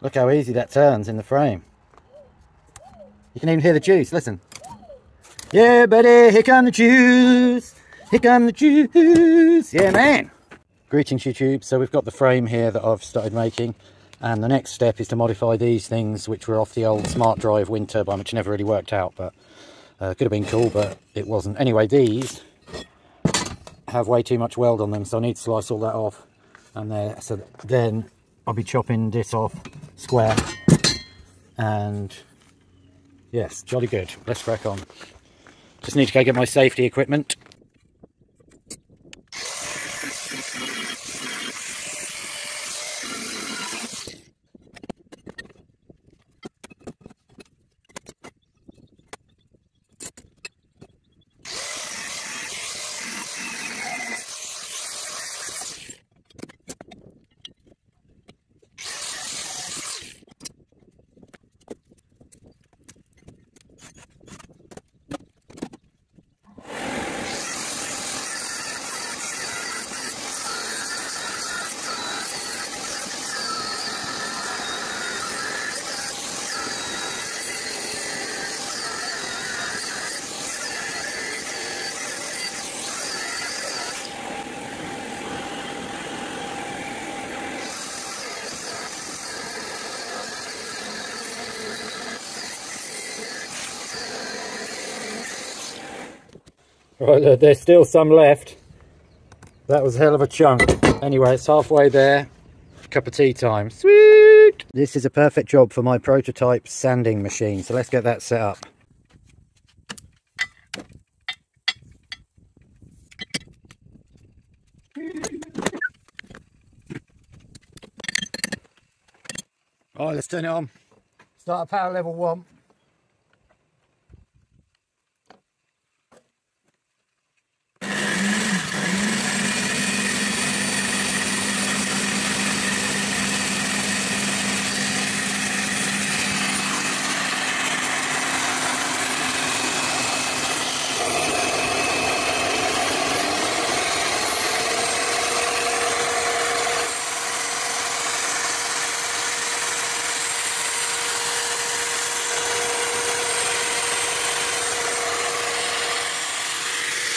Look how easy that turns in the frame. You can even hear the juice, listen. Yeah, buddy, here come the juice. Here come the juice. Yeah, man. Greetings, YouTube. So we've got the frame here that I've started making. And the next step is to modify these things, which were off the old Smart Drive wind turbine, which never really worked out, but uh, could have been cool, but it wasn't. Anyway, these have way too much weld on them, so I need to slice all that off. And there, so then I'll be chopping this off square. And yes, jolly good. Let's crack on. Just need to go get my safety equipment. Right, there's still some left. That was a hell of a chunk. Anyway, it's halfway there. Cup of tea time. Sweet! This is a perfect job for my prototype sanding machine. So let's get that set up. Alright, let's turn it on. Start at power level one.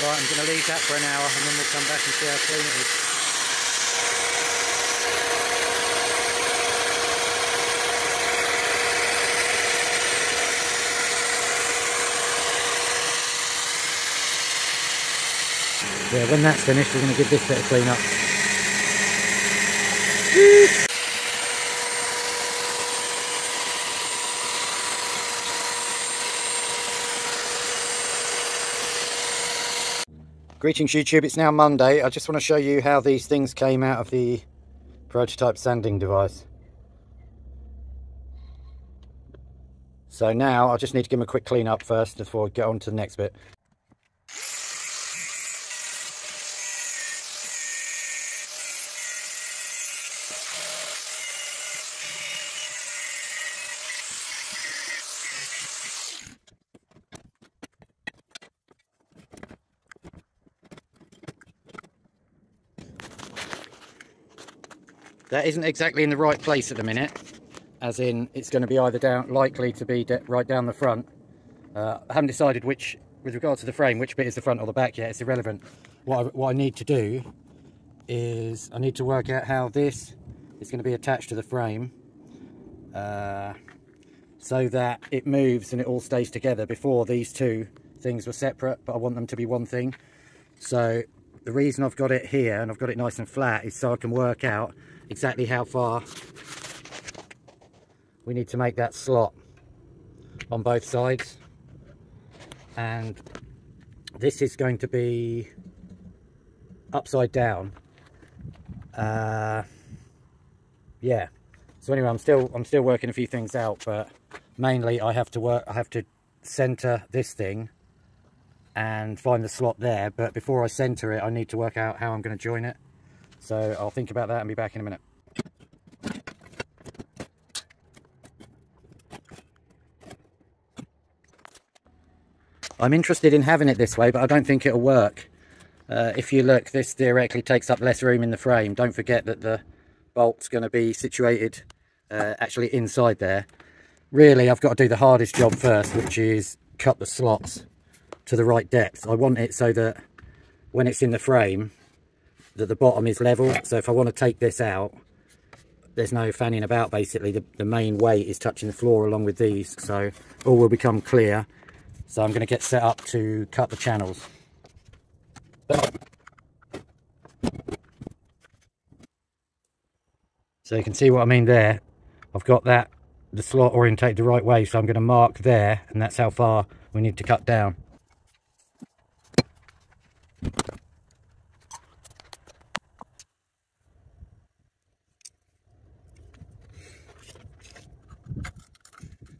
Right, I'm going to leave that for an hour and then we'll come back and see how clean it is. Yeah, when that's finished, we're going to give this bit a clean up. Greetings YouTube, it's now Monday. I just want to show you how these things came out of the prototype sanding device. So now I just need to give them a quick clean up first before we get on to the next bit. That isn't exactly in the right place at the minute, as in it's going to be either down, likely to be right down the front. Uh, I haven't decided which, with regard to the frame, which bit is the front or the back yet. It's irrelevant. What I, what I need to do is I need to work out how this is going to be attached to the frame uh, so that it moves and it all stays together. Before these two things were separate, but I want them to be one thing. So the reason I've got it here and I've got it nice and flat is so I can work out exactly how far we need to make that slot on both sides. And this is going to be upside down. Uh, yeah. So anyway I'm still I'm still working a few things out but mainly I have to work I have to center this thing and find the slot there. But before I center it I need to work out how I'm going to join it so I'll think about that and be back in a minute. I'm interested in having it this way, but I don't think it'll work. Uh, if you look, this theoretically takes up less room in the frame. Don't forget that the bolt's going to be situated uh, actually inside there. Really, I've got to do the hardest job first, which is cut the slots to the right depth. I want it so that when it's in the frame, that the bottom is level. So if I want to take this out, there's no fanning about basically. The, the main weight is touching the floor along with these. So all will become clear. So I'm going to get set up to cut the channels. So you can see what I mean there. I've got that, the slot orientated the right way. So I'm going to mark there and that's how far we need to cut down.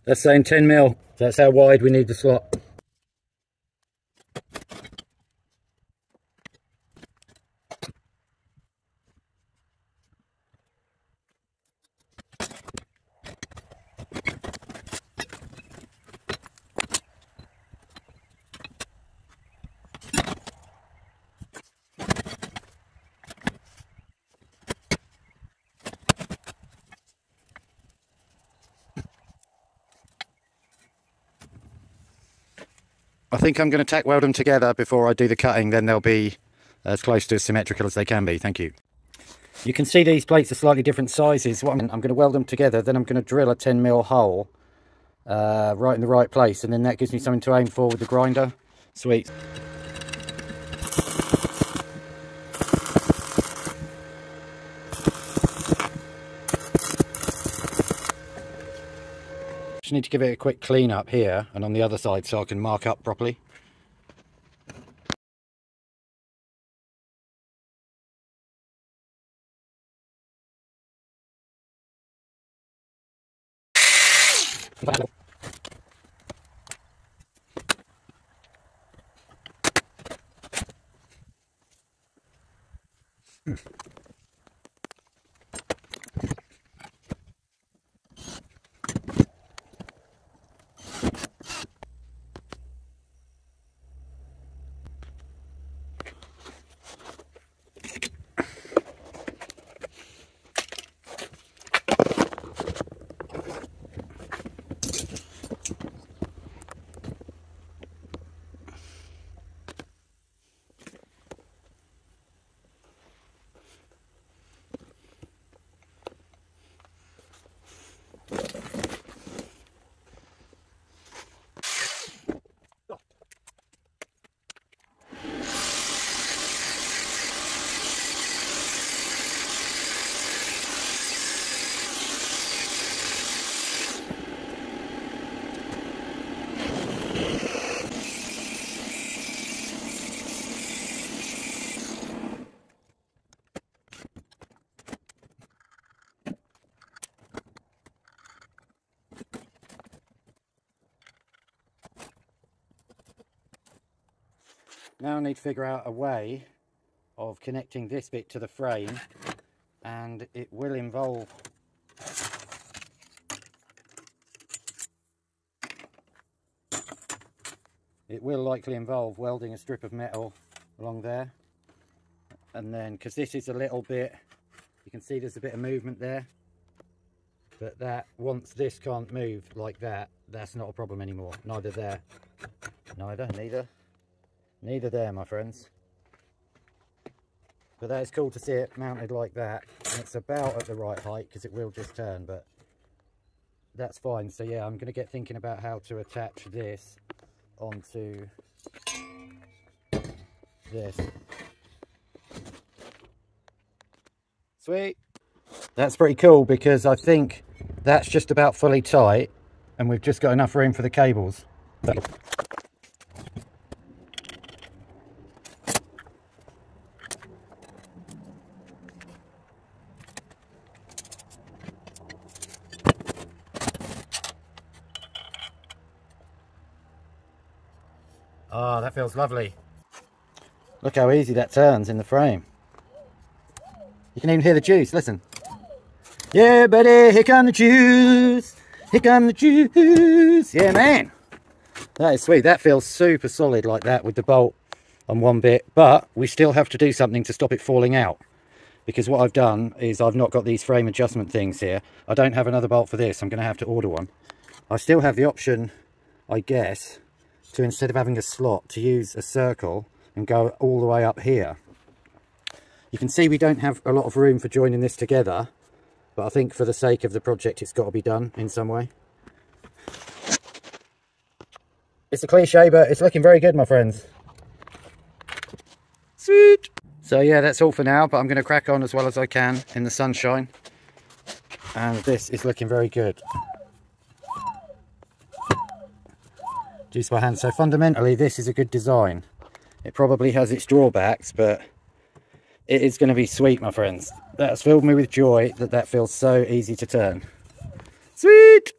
That's saying 10 mil. That's how wide we need the slot. I think I'm going to tack weld them together before I do the cutting, then they'll be as close to as symmetrical as they can be. Thank you. You can see these plates are slightly different sizes. What I'm, I'm going to weld them together, then I'm going to drill a 10 mil hole uh, right in the right place, and then that gives me something to aim for with the grinder. Sweet. Just need to give it a quick clean up here and on the other side so I can mark up properly. Now I need to figure out a way of connecting this bit to the frame and it will involve it will likely involve welding a strip of metal along there. And then because this is a little bit you can see there's a bit of movement there but that once this can't move like that that's not a problem anymore. Neither there. Neither neither Neither there, my friends. But that is cool to see it mounted like that. And it's about at the right height because it will just turn, but that's fine. So yeah, I'm going to get thinking about how to attach this onto this. Sweet. That's pretty cool because I think that's just about fully tight and we've just got enough room for the cables. Oh, that feels lovely. Look how easy that turns in the frame. You can even hear the juice, listen. Yeah, buddy, here come the juice. Here come the juice. Yeah, man. That is sweet. That feels super solid like that with the bolt on one bit. But we still have to do something to stop it falling out. because what I've done is I've not got these frame adjustment things here. I don't have another bolt for this. I'm going to have to order one. I still have the option, I guess, to instead of having a slot, to use a circle and go all the way up here. You can see we don't have a lot of room for joining this together, but I think for the sake of the project, it's got to be done in some way. It's a cliche, but it's looking very good, my friends. Sweet. So yeah, that's all for now, but I'm going to crack on as well as I can in the sunshine. And this is looking very good. juice by hand. So fundamentally, this is a good design. It probably has its drawbacks, but it is going to be sweet, my friends. That's filled me with joy that that feels so easy to turn. Sweet!